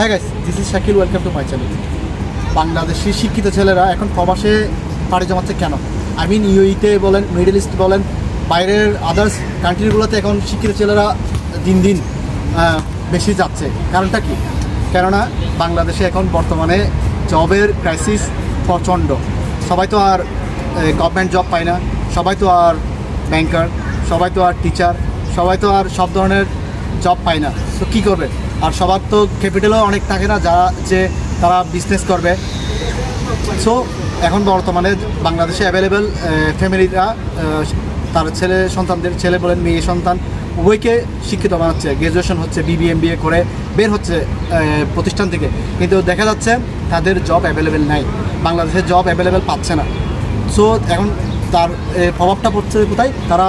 হ্যাঁ guys this is Shakil welcome to my channel Bangladeshi শিক্ষিত ছেলেরা এখন প্রবাসে পাড়ি জমাচ্ছে কেন? আই মিন ইউইতে বলেন মিডল ইস্ট বলেন, বাইরের আদার্স কান্ট্রিগুলোতে এখন শিক্ষিত ছেলেরা দিন দিন বেশি যাচ্ছে। কারণটা কি? কেননা বাংলাদেশে এখন বর্তমানে জবের ক্রাইসিস প্রচণ্ড। সবাই তো আর গভর্নমেন্ট জব পায় না। সবাই তো আর ব্যাংকার সবাই তো আর টিচার সবাই তো আর সব ধরনের জব পায় না। তো কী করবে? আর সবার তো ক্যাপিটালও অনেক থাকে না, যারা যে তারা বিজনেস করবে। সো এখন বর্তমানে বাংলাদেশে অ্যাভেলেবেল ফ্যামিলিরা তার ছেলে সন্তানদের, ছেলে বলেন, মেয়ে সন্তান, উভয়কে শিক্ষিত বানাচ্ছে। গ্র্যাজুয়েশন হচ্ছে বিবি এম করে বের হচ্ছে প্রতিষ্ঠান থেকে। কিন্তু দেখা যাচ্ছে, তাদের জব অ্যাভেলেবেল নাই। বাংলাদেশে জব অ্যাভেলেবেল পাচ্ছে না। সো এখন তার প্রভাবটা পড়ছে কোথায়? তারা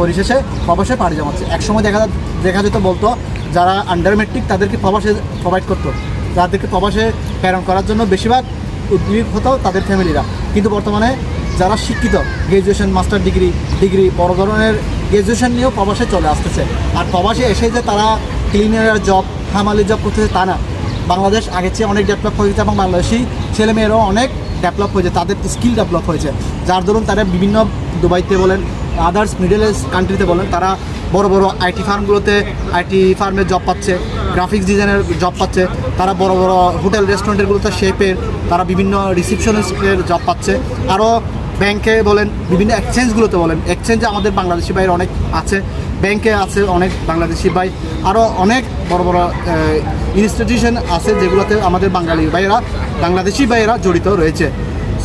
পরিশেষে প্রবাসে পাড়ি জমাচ্ছে। একসময় দেখা দেখা যেত বলতো, যারা আন্ডার মেট্রিক তাদেরকে প্রবাসে প্রোভাইড করতো। যাদেরকে প্রবাসে প্রেরণ করার জন্য বেশিরভাগ উদ্যোগ হতো তাদের ফ্যামিলিরা কিন্তু বর্তমানে যারা শিক্ষিত গ্র্যাজুয়েশন মাস্টার ডিগ্রি ডিগ্রি বড় ধরনের গ্র্যাজুয়েশন নিয়েও প্রবাসে চলে আসতেছে। আর প্রবাসে এসে যে তারা ক্লিনার জব হামালি জব করতেছে তা না। বাংলাদেশ আগের চেয়ে অনেক ডেভেলপ হয়ে গেছে এবং বাংলাদেশি ছেলেমেয়েরাও অনেক ডেভেলপ হয়েছে, তাদের স্কিল ডেভেলপ হয়েছে। যার দরুন তারা বিভিন্ন দুবাইতে বলেন আদার্স মিডল ইস্ট কান্ট্রিতে বলেন, তারা বড় বড় আইটি ফার্মগুলোতে আইটি ফার্মে জব পাচ্ছে গ্রাফিক্স ডিজাইনের জব পাচ্ছে, তারা বড় বড় হোটেল রেস্টুরেন্টেরগুলোতে শেপের তারা বিভিন্ন রিসিপশনিস্টের জব পাচ্ছে। আরও ব্যাংকে বলেন, বিভিন্ন এক্সচেঞ্জগুলোতে বলেন এক্সচেঞ্জে আমাদের বাংলাদেশি ভাইয়ের অনেক আছে। ব্যাংকে আছে অনেক বাংলাদেশি ভাই আরও অনেক বড় বড় ইনস্টিটিউশন আছে যেগুলোতে আমাদের বাঙালি ভাইয়েরা, বাংলাদেশি ভাইয়েরা জড়িত রয়েছে।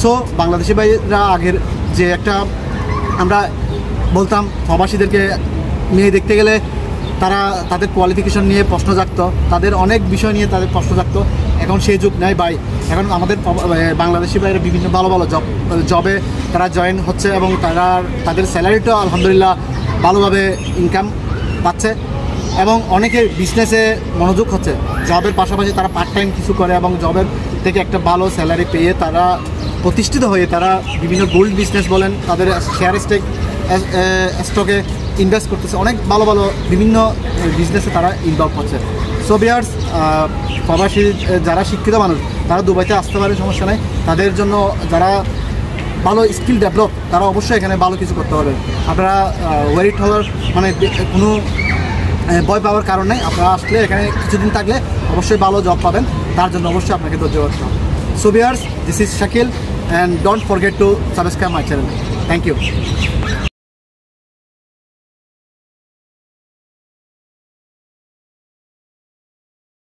সো বাংলাদেশি ভাইয়েরা আগের যে একটা, আমরা বলতাম, প্রবাসীদেরকে নিয়ে দেখতে গেলে তারা তাদের কোয়ালিফিকেশন নিয়ে প্রশ্ন জাগতো তাদের অনেক বিষয় নিয়ে তাদের প্রশ্ন জাগতো এখন সেই যুগ নেয় ভাই। এখন আমাদের বাংলাদেশি বাইরে বিভিন্ন ভালো ভালো জব জবে তারা জয়েন হচ্ছে এবং তারা, তাদের স্যালারিটাও আলহামদুলিল্লাহ ভালোভাবে ইনকাম পাচ্ছে এবং অনেকে বিজনেসে মনোযোগ হচ্ছে। জবের পাশাপাশি তারা পার্ট টাইম কিছু করে এবং জবের থেকে একটা ভালো স্যালারি পেয়ে তারা প্রতিষ্ঠিত হয়ে তারা বিভিন্ন গোল্ড বিজনেস বলেন, তাদের শেয়ার স্টেক স্টকে ইনভেস্ট করতেছে। অনেক ভালো ভালো বিভিন্ন বিজনেসে তারা ইনভলভ হচ্ছে। সো বিয়ার্স প্রবাসী যারা শিক্ষিত মানুষ, তারা দুবাইতে আসতে পারে, সমস্যা নেই। তাদের জন্য যারা ভালো স্কিল ডেভেলপ, তারা অবশ্যই এখানে ভালো কিছু করতে পারবে। আপনারা ওয়েট হওয়ার মানে কোনো ভয় পাওয়ার কারণ নেই। আপনারা আসলে এখানে কিছুদিন থাকলে অবশ্যই ভালো জব পাবেন। তার জন্য অবশ্যই আপনাকে ধৈর্য করতে হবে। So viewers this is Shakil and don't forget to subscribe my channel thank you